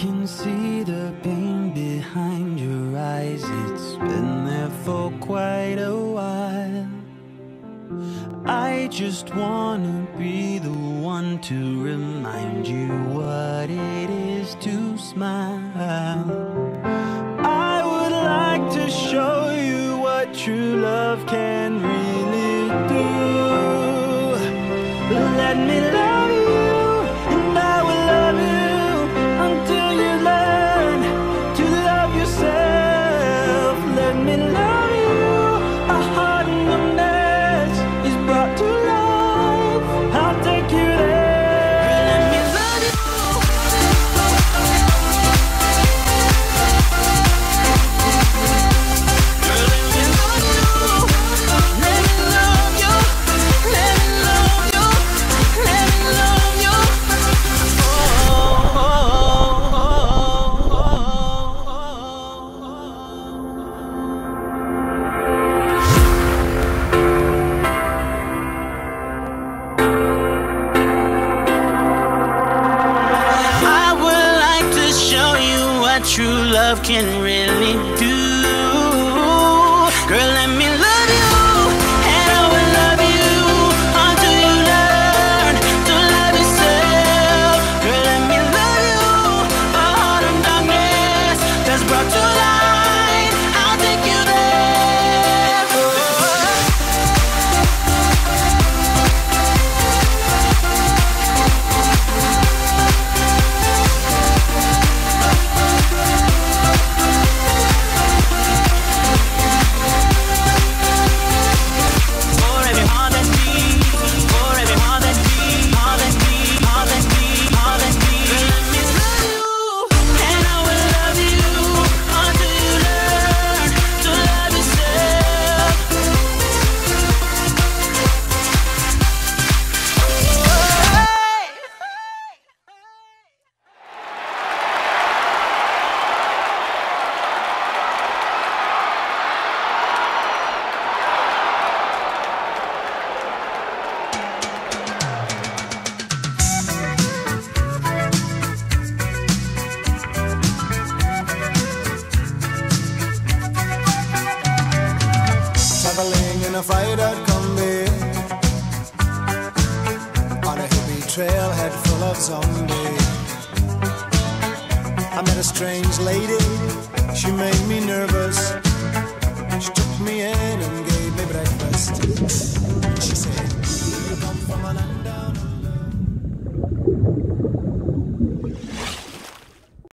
can see the pain behind your eyes. It's been there for quite a while. I just wanna be the one to remind you what it is to smile. I would like to show you what true love can love can really a fight I'd come back on a hippie trailhead full of zombies. I met a strange lady, she made me nervous. She took me in and gave me breakfast. She said, You come from an